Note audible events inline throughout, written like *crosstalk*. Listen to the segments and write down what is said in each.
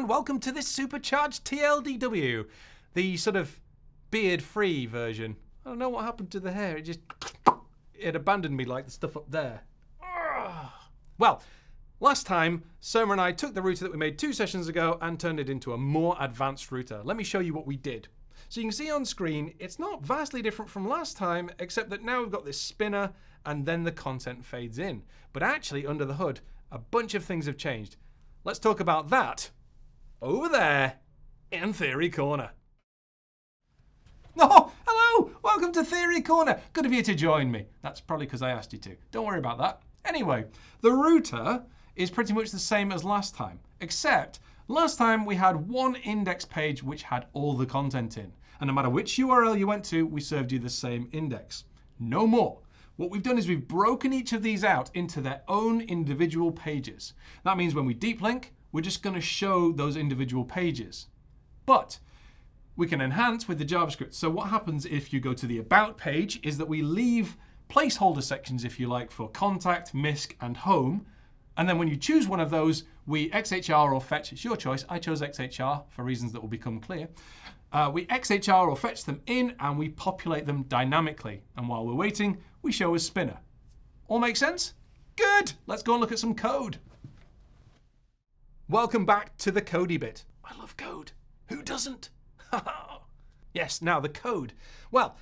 and welcome to this supercharged TLDW, the sort of beard-free version. I don't know what happened to the hair, it just... it abandoned me like the stuff up there. *sighs* Well, last time, Surma and I took the router that we made two sessions ago and turned it into a more advanced router. Let me show you what we did. So you can see on screen, it's not vastly different from last time, except that now we've got this spinner and then the content fades in. But actually, under the hood, a bunch of things have changed. Let's talk about that over there in Theory Corner. Oh, hello! Welcome to Theory Corner. Good of you to join me. That's probably because I asked you to. Don't worry about that. Anyway, the router is pretty much the same as last time, except last time we had one index page which had all the content in. And no matter which URL you went to, we served you the same index. No more. What we've done is we've broken each of these out into their own individual pages. That means when we deep link, we're just going to show those individual pages. But we can enhance with the JavaScript. So what happens if you go to the About page is that we leave placeholder sections, if you like, for contact, MISC, and home. And then when you choose one of those, we XHR or fetch, it's your choice. I chose XHR for reasons that will become clear. Uh, we XHR or fetch them in and we populate them dynamically. And while we're waiting, we show a spinner. All make sense? Good, let's go and look at some code. Welcome back to the Cody bit. I love code. Who doesn't? *laughs* yes, now the code. Well,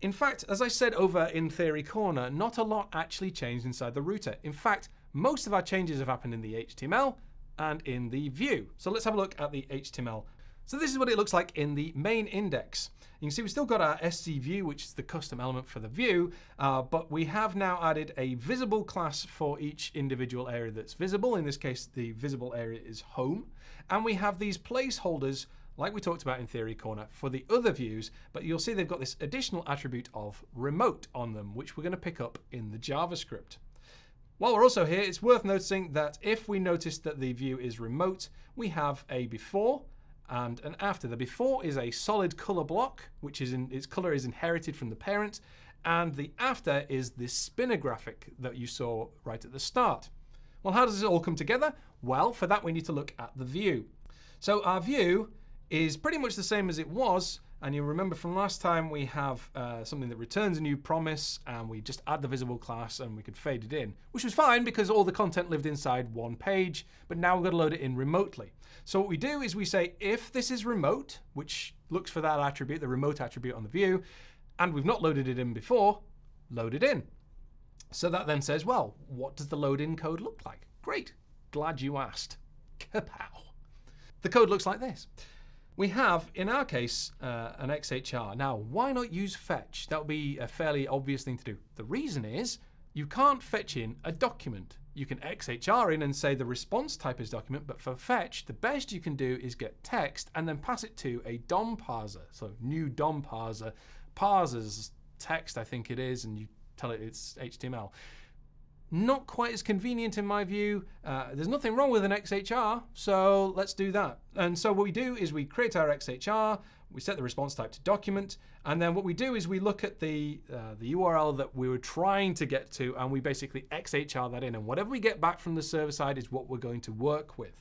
in fact, as I said over in Theory Corner, not a lot actually changed inside the router. In fact, most of our changes have happened in the HTML and in the view. So let's have a look at the HTML so this is what it looks like in the main index. You can see we've still got our SC view, which is the custom element for the view, uh, but we have now added a visible class for each individual area that's visible. In this case, the visible area is home. And we have these placeholders, like we talked about in Theory Corner, for the other views, but you'll see they've got this additional attribute of remote on them, which we're going to pick up in the JavaScript. While we're also here, it's worth noticing that if we notice that the view is remote, we have a before, and an after. The before is a solid color block, which is in its color is inherited from the parent, and the after is this spinner graphic that you saw right at the start. Well, how does it all come together? Well, for that we need to look at the view. So our view is pretty much the same as it was, and you'll remember from last time we have uh, something that returns a new promise and we just add the visible class and we could fade it in, which was fine because all the content lived inside one page, but now we've got to load it in remotely. So what we do is we say if this is remote, which looks for that attribute, the remote attribute on the view, and we've not loaded it in before, load it in. So that then says, well, what does the load in code look like? Great, glad you asked. Kapow. The code looks like this. We have, in our case, uh, an XHR. Now, why not use fetch? That would be a fairly obvious thing to do. The reason is you can't fetch in a document. You can XHR in and say the response type is document, but for fetch, the best you can do is get text and then pass it to a DOM parser. So new DOM parser parses text, I think it is, and you tell it it's HTML not quite as convenient in my view. Uh, there's nothing wrong with an XHR, so let's do that. And so what we do is we create our XHR, we set the response type to document, and then what we do is we look at the, uh, the URL that we were trying to get to, and we basically XHR that in. And whatever we get back from the server side is what we're going to work with.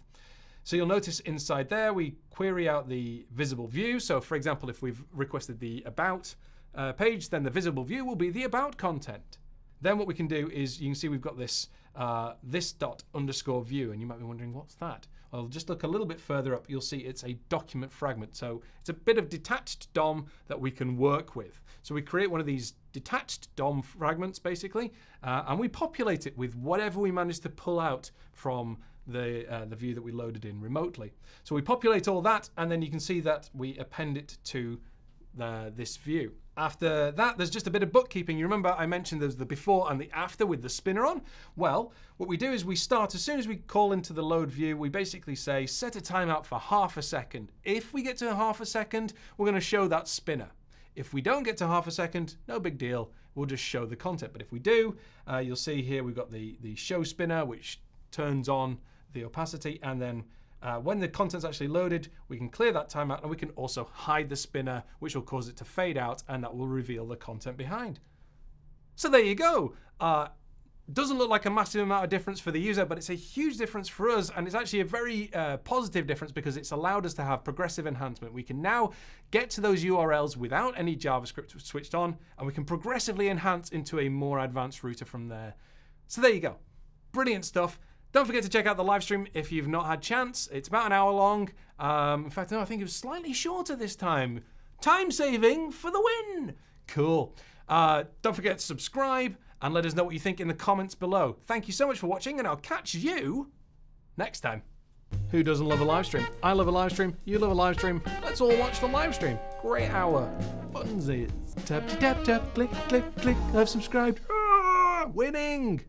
So you'll notice inside there, we query out the visible view. So for example, if we've requested the about uh, page, then the visible view will be the about content. Then what we can do is you can see we've got this uh, this dot underscore view, and you might be wondering what's that. Well, just look a little bit further up, you'll see it's a document fragment. So it's a bit of detached DOM that we can work with. So we create one of these detached DOM fragments, basically, uh, and we populate it with whatever we manage to pull out from the, uh, the view that we loaded in remotely. So we populate all that, and then you can see that we append it to the, this view. After that, there's just a bit of bookkeeping. You remember I mentioned there's the before and the after with the spinner on? Well, what we do is we start, as soon as we call into the load view, we basically say set a timeout for half a second. If we get to half a second, we're going to show that spinner. If we don't get to half a second, no big deal. We'll just show the content. But if we do, uh, you'll see here we've got the, the show spinner, which turns on the opacity and then uh, when the content's actually loaded, we can clear that timeout and we can also hide the spinner, which will cause it to fade out and that will reveal the content behind. So there you go. Uh, doesn't look like a massive amount of difference for the user, but it's a huge difference for us, and it's actually a very uh, positive difference because it's allowed us to have progressive enhancement. We can now get to those URLs without any JavaScript switched on, and we can progressively enhance into a more advanced router from there. So there you go. Brilliant stuff. Don't forget to check out the live stream if you've not had a chance. It's about an hour long. Um, in fact, no, I think it was slightly shorter this time. Time saving for the win. Cool. Uh, don't forget to subscribe and let us know what you think in the comments below. Thank you so much for watching, and I'll catch you next time. Who doesn't love a live stream? I love a live stream. You love a live stream. Let's all watch the live stream. Great hour. Funsies. Tap, tap, tap, click, click, click. I've subscribed. Ah, winning.